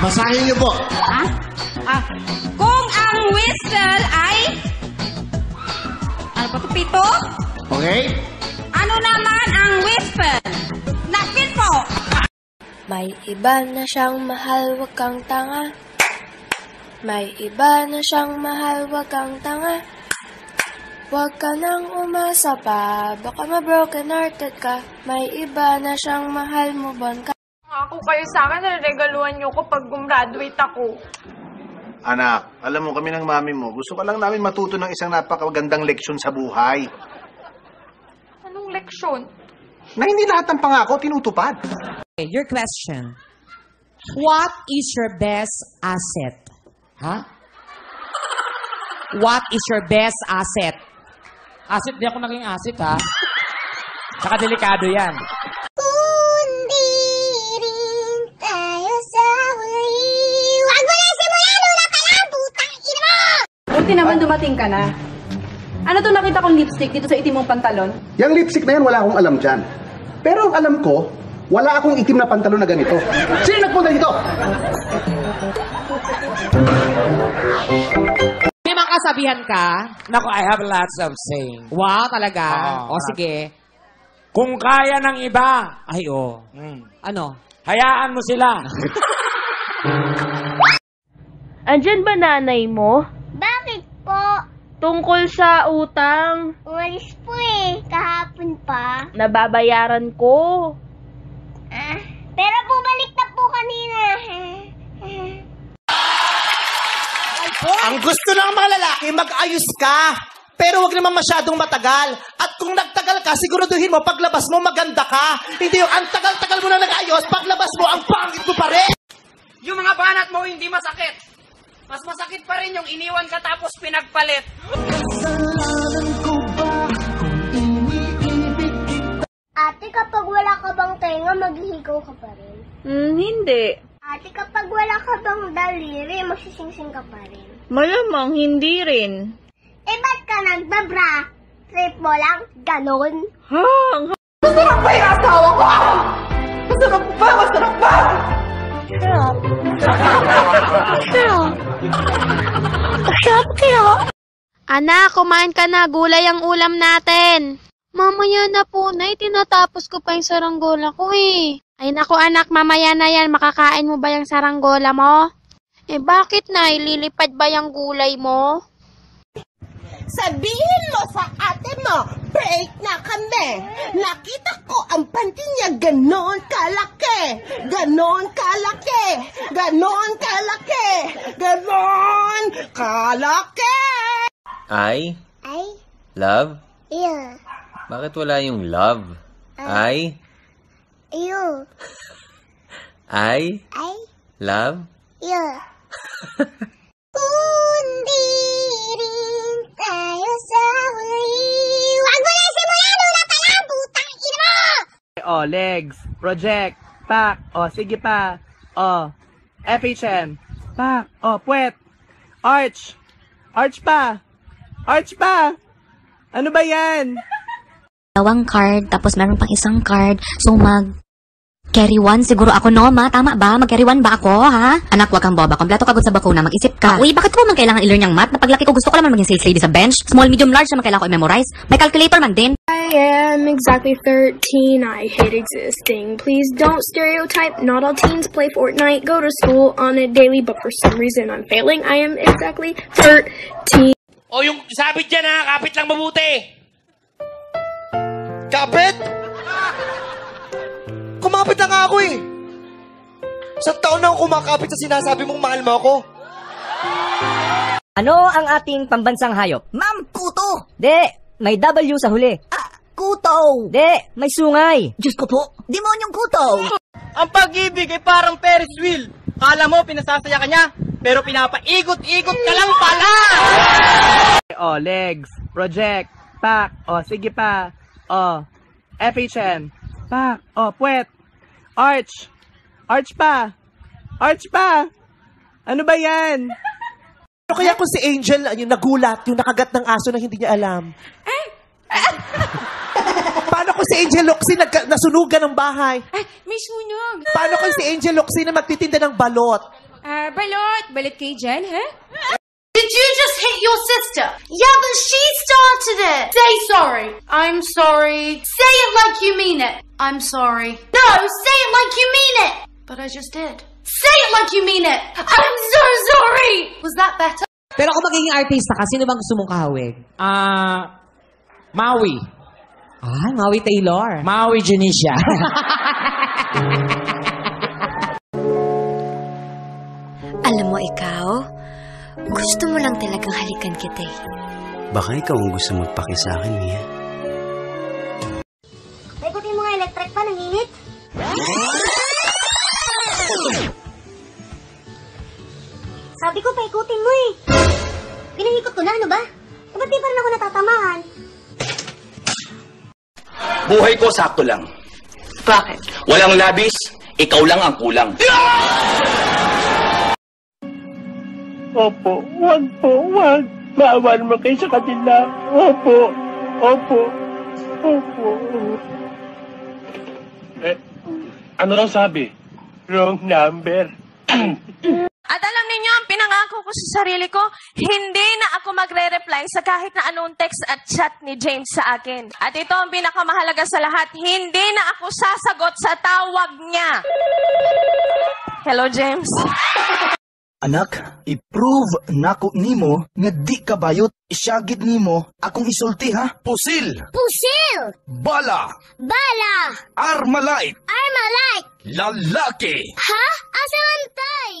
Basahin niyo po. Ah? Ah, kung ang whistle ay... Ano pa to, pito? Okay? Ano naman ang whistle? Nakpit po! May iba na siyang mahal, wag kang tanga. May iba na siyang mahal, wag kang tanga. Huwag ka nang umasa pa, baka ma-broken hearted ka. May iba na siyang mahal mo bon ka. Ako kayo sa akin, regaluhan niyo ko pag gumraduate ako. Anak, alam mo kami ng mami mo, gusto ka lang namin matuto ng isang napakagandang leksyon sa buhay. Anong leksyon? Na hindi lahat ng pangako tinutupad. Okay, your question. What is your best asset? Ha? What is your best asset? Asset, di ako naging asset, ha? Tsaka delikado yan. Buti naman dumating ka na. Ano to nakita kong lipstick dito sa itim mong pantalon? Yung lipstick na yan, wala akong alam dyan. Pero ang alam ko, wala akong itim na pantalon na ganito. Sino nagpunta dito? May mga kasabihan ka? Nako, I have lots of saying. Wow, talaga? Oo. o sige. Kung kaya ng iba, ay oh. Mm. Ano? Hayaan mo sila. Andyan ba nanay mo? Tungkol sa utang, Umalis po eh. Kahapon pa. nababayaran ko. Ah, pero bumalik na po kanina. Ang gusto ng mga lalaki, mag-ayos ka. Pero wag naman masyadong matagal. At kung nagtagal ka, siguraduhin mo, paglabas mo, maganda ka. Hindi yung ang tagal-tagal mo na nag-ayos, paglabas mo, ang pangit mo pa rin. Yung mga banat mo hindi masakit. Mas masakit pa rin yung iniwan ka tapos pinagpalit. Ate, kapag wala ka bang tenga, maghihigaw ka pa rin. Hmm, hindi. Ate, kapag wala ka bang daliri, magsisingsing ka pa rin. Malamang hindi rin. Eh, ba't ka nagbabra? Trip mo lang? Ganon? Hang! Masarap ba yung asawa ko? Masarap ba? Masarap ba? Sarap. Sarap. Sarap kaya. Anak, kumain ka na. Gulay ang ulam natin. Mamaya na po, Nay. Tinatapos ko pa yung saranggola ko eh. Ay naku anak, mamaya na yan. Makakain mo ba yung saranggola mo? Eh bakit, Nay? Lilipad ba yung gulay mo? Sabihin mo sa ate mo, break na kami. Nakita ko ang panty niya ganon kalaki. Ganon kalaki. Ganon kalaki. Ganon kalaki. I Ay, love? yeah. Bakit wala yung love? I Ew. I Ay, love? yeah. Kundi rin tayo sa huli. Huwag mo na simulan! Una pa lang! Putang ina mo! Oh, legs, project, pack, oh, sige pa, oh, FHM, pack, oh, puwet, arch, arch pa, arch pa, ano ba yan? dalawang card, tapos meron pang isang card. So, mag carry one siguro ako, no, ma? Tama ba? Mag-carry one ba ako, ha? Anak, wag kang boba. Kompleto ka sa bakuna. Mag-isip ka. Uy, bakit ko man kailangan i-learn yung math? Napaglaki ko, gusto ko naman maging sales lady sa bench. Small, medium, large naman kailangan ko i-memorize. May calculator man din. I am exactly 13. I hate existing. Please don't stereotype. Not all teens play Fortnite. Go to school on a daily, but for some reason I'm failing. I am exactly 13. O yung sabit dyan ha, kapit lang mabuti. Kapit? Kumapit na nga ako eh. Sa taon na ako kumakapit sa sinasabi mong mahal mo ako. Ano ang ating pambansang hayop? Ma'am, kuto! De, may W sa huli. Ah, kuto! De, may sungay. Diyos ko po, demonyong kuto! Ang pag-ibig ay parang Ferris wheel. Kala mo pinasasaya ka niya, pero pinapaikot-ikot ka lang pala. Oh, legs, project, pack, oh, sige pa, oh, FHM, pack, oh, puwet, arch, arch pa, arch pa, ano ba yan? Ano kaya kung si Angel yung nagulat, yung nakagat ng aso na hindi niya alam? Paano kung si Angel Loxy nagka- nasunugan ng bahay? Ay, may sunog. Paano kung si Angel Loxy na magtitinda ng balot? Ah, balot. Balot kay Jen, ha? Did you just hit your sister? Yeah, but she started it. Say sorry. I'm sorry. Say it like you mean it. I'm sorry. No, say it like you mean it. But I just did. Say it like you mean it. I'm so sorry. Was that better? Pero kung magiging artista ka, sino bang gusto mong kahawig? Ah, Maui. Ah, Maui Taylor. Maui Janisha. Alam mo ikaw, gusto mo lang talagang halikan kita eh. Baka ikaw ang gusto magpaki sa akin, Mia. Paikutin mo nga electric pa, nanginit. Sabi ko, paikutin mo eh. Pinahikot ko na, ano ba? Eh, ba't di pa rin ako natatamahan? Buhay ko sakto lang. Bakit? Walang labis, ikaw lang ang kulang. Opo, wag po, wag. Maawa naman kayo sa kanila. Opo, opo, opo. Eh, ano raw sabi? Wrong number. At alam ninyo, ang pinangako ko sa sarili ko, hindi na ako magre-reply sa kahit na anong text at chat ni James sa akin. At ito ang pinakamahalaga sa lahat, hindi na ako sasagot sa tawag niya. Hello, James. Anak, i-prove nako nimo nga di ka bayot. Isyagit nimo akong isulti ha. Pusil, Pusil! bala, Bala! armalite, Armalite! lalaki. Ha? Asa man tay?